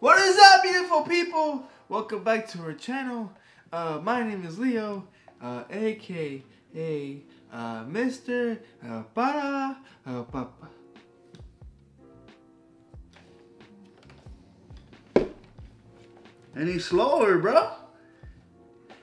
What is up, beautiful people? Welcome back to our channel. Uh, my name is Leo, uh, aka uh, Mr. Uh, Para uh, Papa. Any slower, bro?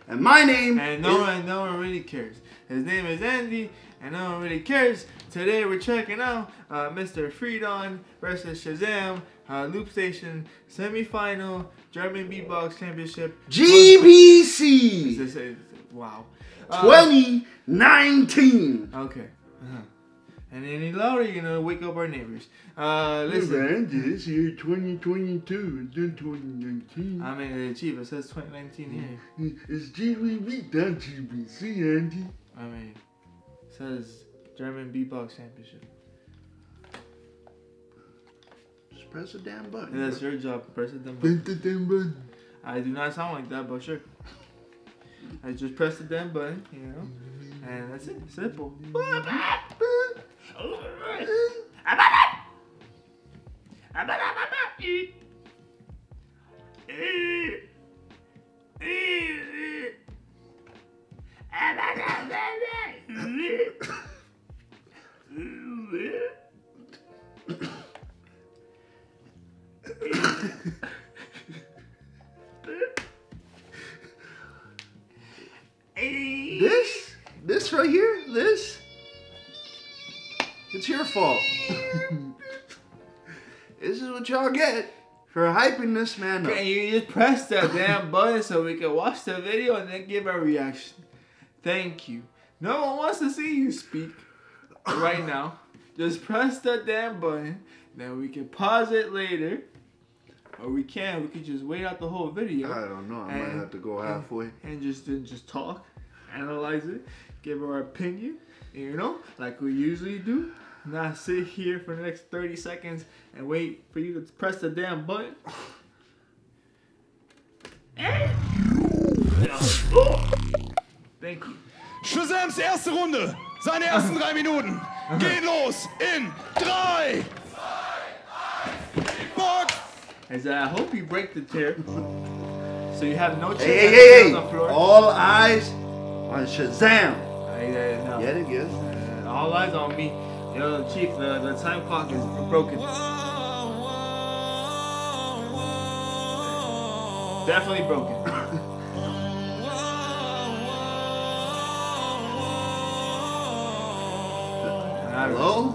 And my name And no one, no one really cares. His name is Andy, and no one really cares. Today we're checking out uh, Mr. Friidon versus Chezame, uh, Loop Station semifinal German Beatbox Championship. Is GBC this a- wow. Uh, 2019. Okay. Uh-huh. And any louder, you're gonna wake up our neighbors. Uh, listen. This year 2022 and then 2019. I mean, the chief. It says 2019 here. It's GBB, not GBC, Andy. I mean, it says German Beatbox Championship. Press the damn button. that's your job, President. Press the damn button. I do not sound like that, but sure. I just press the damn button, you know, and that's it. Simple. For hyping this man up. Can you just press that damn button so we can watch the video and then give our reaction? Thank you. No one wants to see you speak right now. Just press that damn button. Then we can pause it later. Or we can. We could just wait out the whole video. I don't know. I might have to go halfway. and just then just talk, analyze it, give our opinion, you know, like we usually do. Not sit here for the next 30 seconds and wait for you to press the damn button. Thank you. Chezames erste Runde, seine ersten drei Minuten. Geht los in drei, Box. I I hope you break the chair. So you have no chair Hey, hey, hey, hey! on the floor. All eyes on Chezame. I, uh, no. Get it, get it? Uh, all eyes on me. Yo, Chief, the, the time clock is broken. Definitely broken. Hello?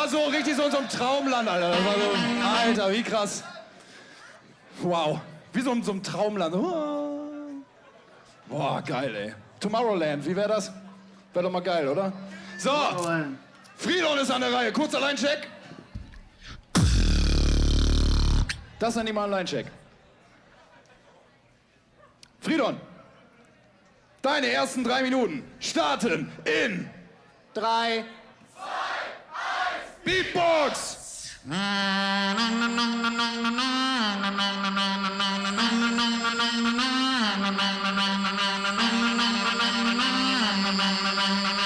War so richtig so in so einem Traumland, Alter. Das war so, Alter, wie krass. Wow. Wie so in so einem Traumland. Boah, geil, ey. Tomorrowland, wie wäre das? Wäre doch mal geil, oder? So, Friedon ist an der Reihe. Kurz Alleincheck. Das ist mal Alleincheck. Friedon, deine ersten drei Minuten starten in drei. Beatbox!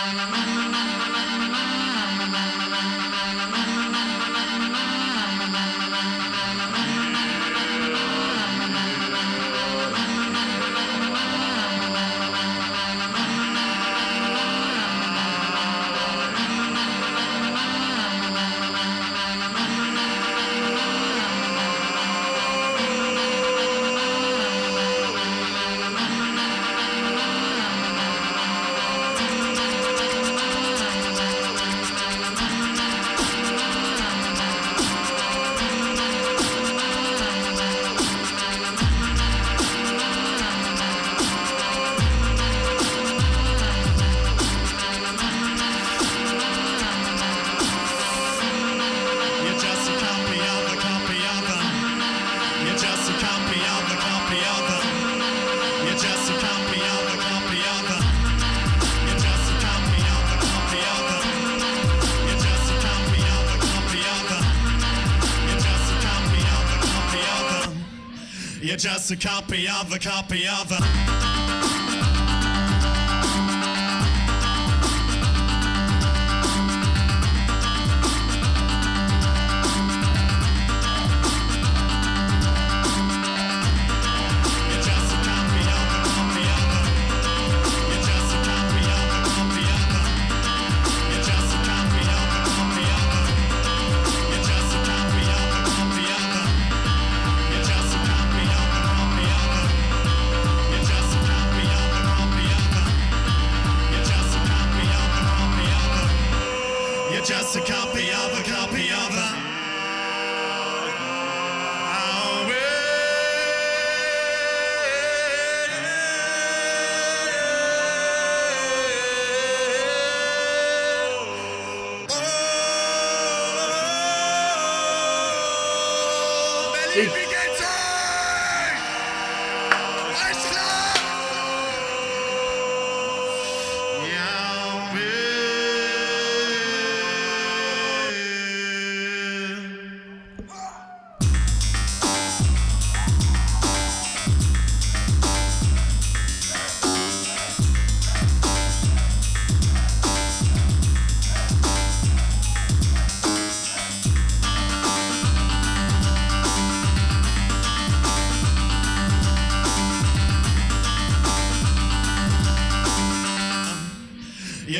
just a copy of a copy of a.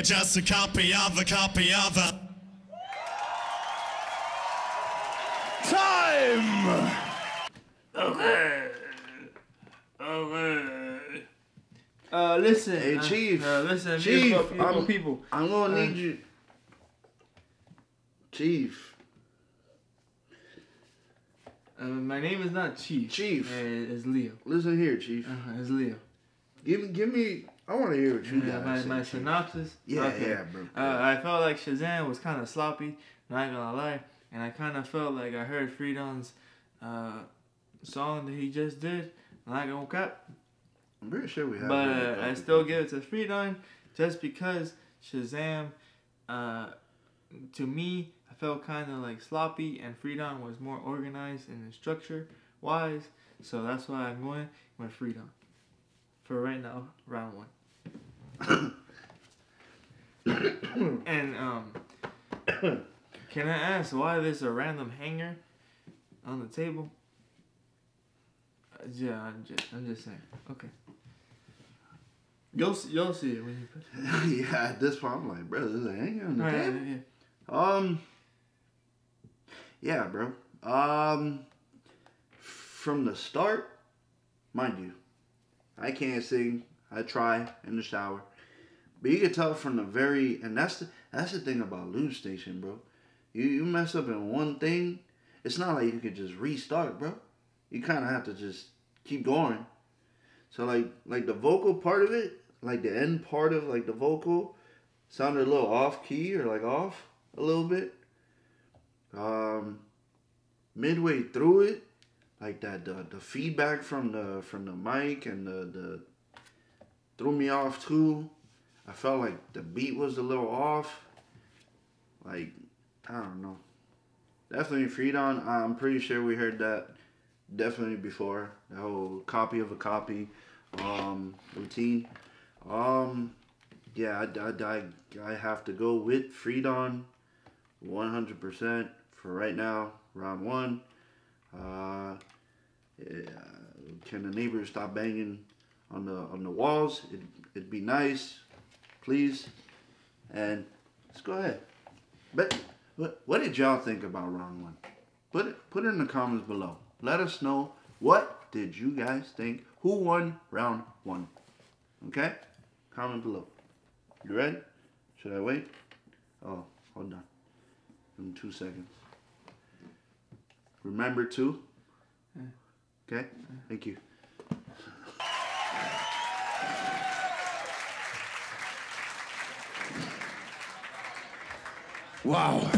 just a copy of a copy of a. Time! Okay. Okay. Uh, listen. Hey, uh, Chief. Uh, listen, Chief, beautiful, beautiful I'm- people. I'm gonna Uh, need you, Chief. Uh, Uh, my name is not Chief. Chief. Uh, it's Leo. Listen here, Chief. Uh, it's Leo. Give me, give me. I want to hear what you Yeah, got. my, my synopsis. Yeah, Okay. yeah, bro. Uh, I felt like Chezame was kind of sloppy, not gonna lie, and I kind of felt like I heard Friidon's uh, song that he just did. Not gonna cap, I'm pretty sure we have. but uh. I still give it to Friidon just because Chezame, uh, to me, I felt kind of like sloppy, and Friidon was more organized and structure wise. So that's why I'm going with Friidon for right now, round one. and um, can I ask why there's a random hanger on the table? Uh, yeah, I'm just, I'm just saying. Okay. You'll see, you'll see it when you put it. yeah, at this point, I'm like, bro, there's a hanger on the Right, table. yeah. Um. Yeah, bro. Um. From the start, mind you, I can't sing. I try in the shower, but you can tell from the very and that's the that's the thing about Loop Station, bro. You you mess up in one thing, it's not like you could just restart, bro. You kind of have to just keep going. So like like the vocal part of it, like the end part of like the vocal, sounded a little off key or like off a little bit. Um, midway through it, like that the, the feedback from the from the mic and the the threw me off too. I felt like the beat was a little off. Like I don't know. Definitely Friidon. I'm pretty sure we heard that definitely before the whole copy of a copy um, routine. Um, yeah, I, I, I, have to go with Friidon 100% for right now, round one. Uh, Uh, can the neighbors stop banging on the on the walls? It, it'd be nice, please. And let's go ahead. But what, what did y'all think about round one? Put it put it in the comments below. Let us know what did you guys think. Who won round one? Okay, comment below. You ready? Should I wait? Oh, hold on. Me two seconds. Remember to. Okay, thank you. Wow.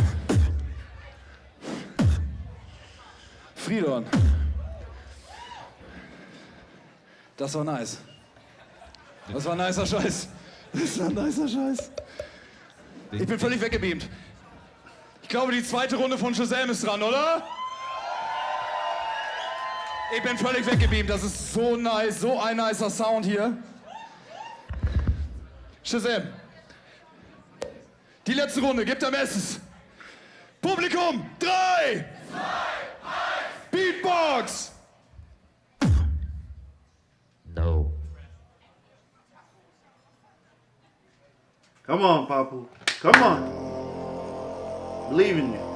Fridon. Das war nice. Das war ein nicer Scheiß. Das war ein nicer Scheiß. Ich bin völlig weggebeamt. Ich glaube, die zweite Runde von Shazam ist dran, oder? Ich bin völlig weggebeamt. Das ist so nice, so ein nicer Sound hier. Shazam. Die letzte Runde, gibt am Bestes. Publikum, drei, Beatbox. No. Come on, Papu. Come on. Believe in you.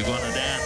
You're going to dance.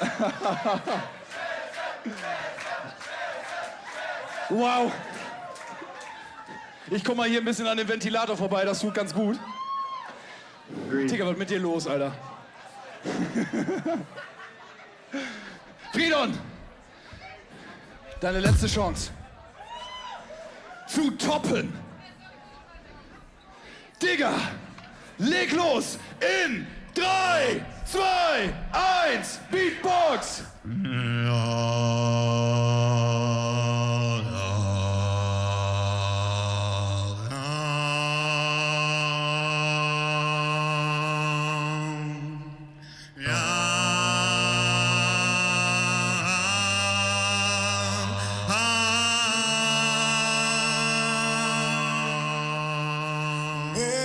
wow. Ich komme mal hier ein bisschen an den Ventilator vorbei, das tut ganz gut. Digga, was mit dir los, Alter? Fridon! Deine letzte Chance. Zu toppen! Digga! Leg los! In drei! zwei, eins, Beatbox! Yeah.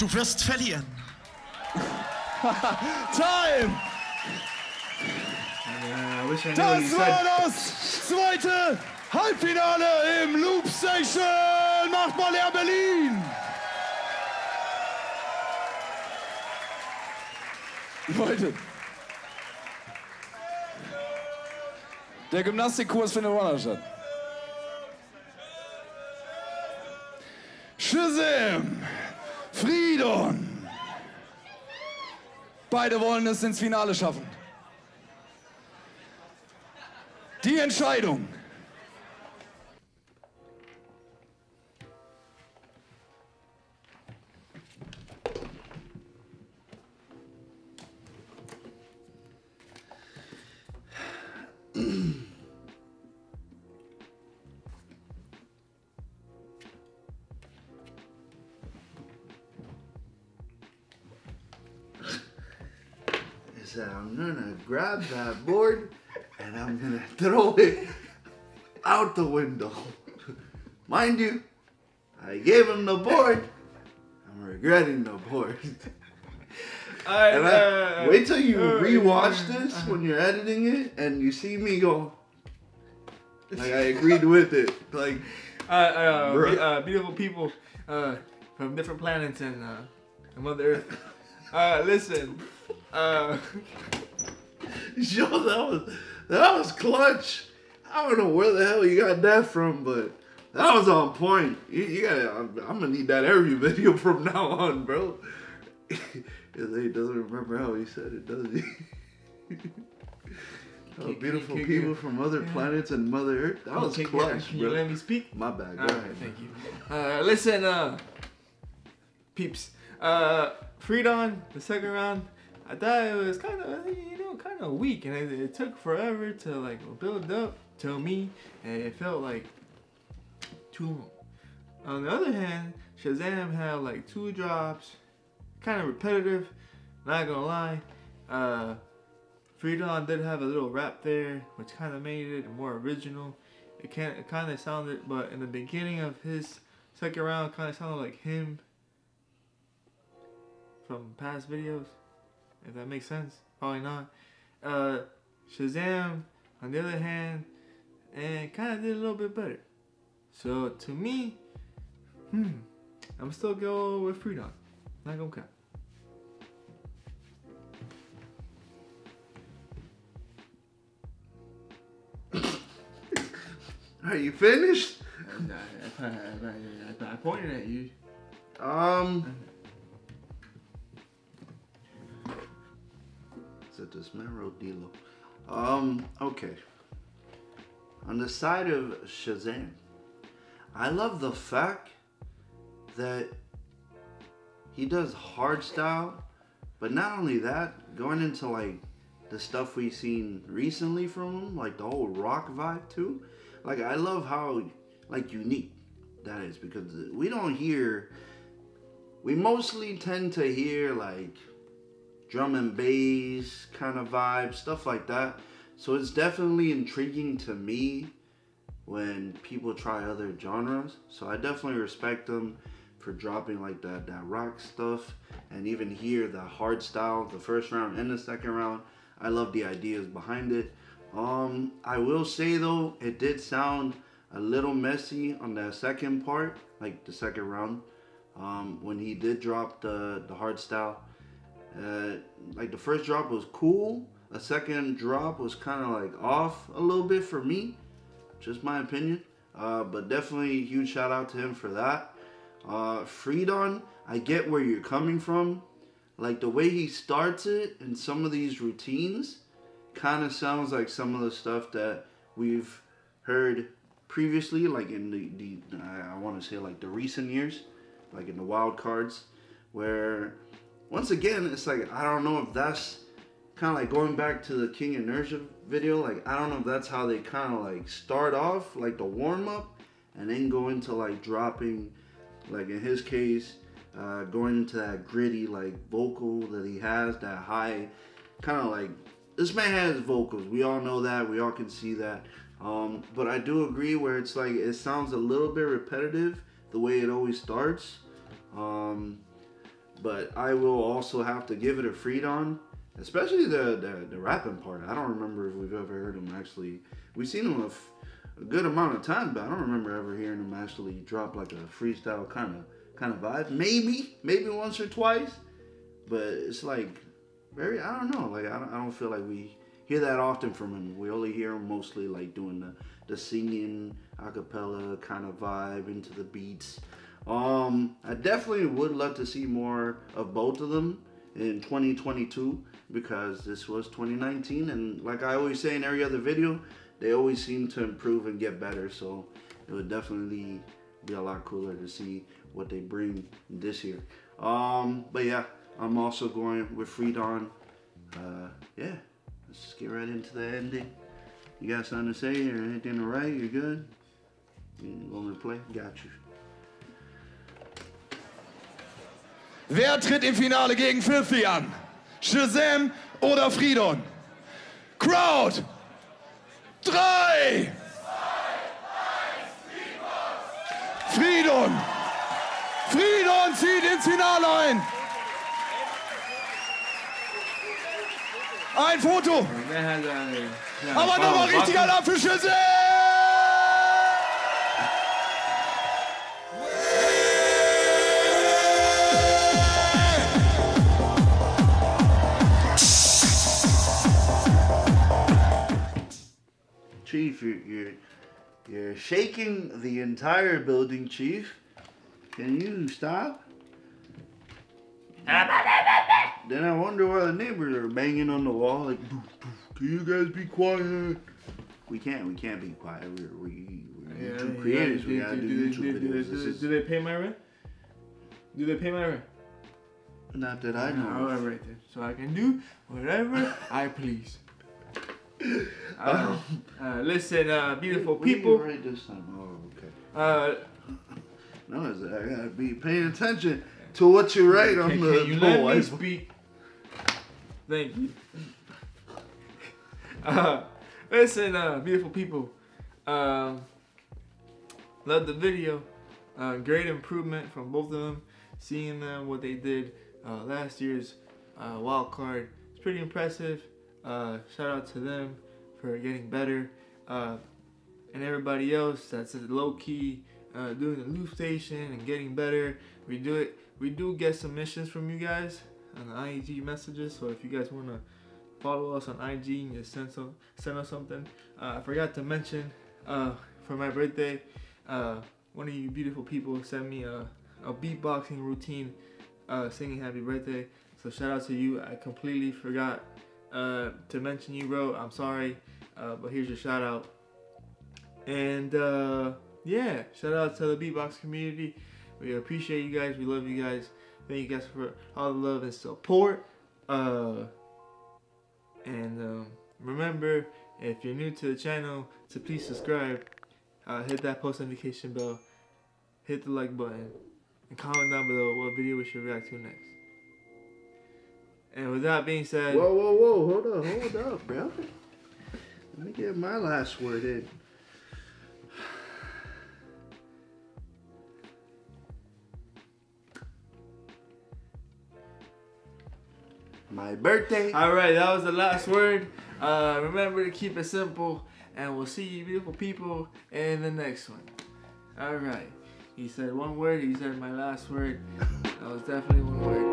Du wirst verlieren. Time! Das war das zweite Halbfinale im Loop Station. Macht mal Air Berlin! Leute. Der Gymnastikkurs findet woanders statt. Beide wollen es ins Finale schaffen. Die Entscheidung said, I'm gonna grab that board and I'm gonna throw it out the window. Mind you, I gave him the board. I'm regretting the board. I, and I, uh, wait till you uh, rewatch this uh, when you're editing it and you see me go, like, I agreed with it. Like, uh, uh, be, uh, beautiful people from different planets and, and Mother Earth. listen uh, yo, that was that was clutch. I don't know where the hell you got that from, but that was on point. You, you gotta. I'm, I'm gonna need that every video from now on, bro. he doesn't remember how he said it, does he? Oh, Can- can beautiful you- can people you- from other yeah. planets and Mother Earth. That was can, clutch, can you let me speak? My bad. Go All right, ahead. thank you. Uh, listen, uh, peeps. Uh, Friidon, the second round, I thought it was kind of, you know, kind of weak, and it, it took forever to like build up to me, and it felt like too long. On the other hand, Chezame had like two drops, kind of repetitive. Not gonna lie. Uh, Friidon did have a little rap there, which kind of made it more original. It can it kind of sounded, but in the beginning of his second round, kind of sounded like him from past videos. If that makes sense, probably not. Uh, Chezame, on the other hand, and kind of did a little bit better. So to me, hmm, I'm still go with Friidon. Not gonna count. Are you finished? I, I, I, I pointed at you. Um. Is this Mero Dilo? Um, okay. On the side of Chezame, I love the fact that he does hard style, but not only that, going into like the stuff we've seen recently from him, like the whole rock vibe too. Like I love how like unique that is because we don't hear we mostly tend to hear like drum and bass kind of vibe, stuff like that. So it's definitely intriguing to me when people try other genres. So I definitely respect them for dropping like that that rock stuff and even here, the hard style, the first round and the second round. I love the ideas behind it. Um, I will say though, it did sound a little messy on that second part, like the second round um, when he did drop the the hard style. Uh, like the first drop was cool. A second drop was kind of like off a little bit for me, just my opinion. Uh, but definitely huge shout out to him for that. Uh, Friidon, I get where you're coming from. Like the way he starts it and some of these routines kind of sounds like some of the stuff that we've heard previously, like in the, the I want to say like the recent years like in the wild cards, where once again it's like I don't know if that's kind of like going back to the King Inertia video. Like I don't know if that's how they kind of like start off like the warm up, and then go into like dropping, like in his case, uh, going into that gritty like vocal that he has, that high, kind of like this man has vocals. We all know that. We all can see that. Um, but I do agree where it's like it sounds a little bit repetitive the way it always starts. Um, but I will also have to give it a Friidon, especially the, the the rapping part. I don't remember if we've ever heard him actually. We've seen him a good amount of time, but I don't remember ever hearing him actually drop like a freestyle kind of kind of vibe. Maybe maybe once or twice, but it's like very I don't know. Like I don't, I don't feel like we hear that often from him. We only hear him mostly like doing the the singing a cappella kind of vibe into the beats. Um, I definitely would love to see more of both of them in 2022 because this was 2019 and like I always say in every other video, they always seem to improve and get better. So it would definitely be a lot cooler to see what they bring this year. Um, but yeah, I'm also going with Friidon. Uh, yeah, let's just get right into the ending. You got something to say or anything to write? You're good? You want to play? Got you. Wer tritt im Finale gegen Filthy an? Shazam oder Fridon? Crowd! Drei! Fridon! Fridon zieht ins Finale ein! Ein Foto. Aber nochmal Bauer- richtig Alarm für Schütze. You're, you're you're shaking the entire building, Chief. Can you stop? then I wonder why the neighbors are banging on the wall like, "Boof, boof, "Can you guys be quiet?" We can't. We can't be quiet. We're we, we're Yeah, YouTube creators. We do- gotta do- do, do- YouTube do- videos. do- do- they pay my rent? Do they pay my rent? not that I know. All right. So I can do whatever I please. Uh, uh, listen, uh, beautiful What did you people. this time? Oh, okay. Uh, No, I gotta be paying attention to what you write on can, the can you let me I- speak? Thank you. Uh, listen, uh, beautiful people. Um, love the video. Uh, great improvement from both of them. Seeing them what they did uh, last year's uh, wild card, it's pretty impressive. Uh, shout out to them for getting better, uh, and everybody else that's low key uh, doing the loop station and getting better. We do it. We do get submissions from you guys on the IG messages. So if you guys wanna follow us on IG and just send some send us something. Uh, I forgot to mention uh, for my birthday, uh, one of you beautiful people sent me a, a beatboxing routine uh, singing happy birthday. So shout out to you. I completely forgot uh, to mention you, bro. I'm sorry, uh, but here's your shout out. And uh, yeah, shout out to the beatbox community. We appreciate you guys. We love you guys. Thank you guys for all the love and support. Uh, and um, remember, if you're new to the channel, to please subscribe. Uh, hit that post notification bell. Hit the like button. And comment down below what video we should react to next. And with that being said, Whoa, whoa, whoa! Hold up, hold up, bro. Let me get my last word in. My birthday. All right, that was the last word. Uh, remember to keep it simple, and we'll see you beautiful people in the next one. All right. He said one word. He said my last word. That was definitely one word.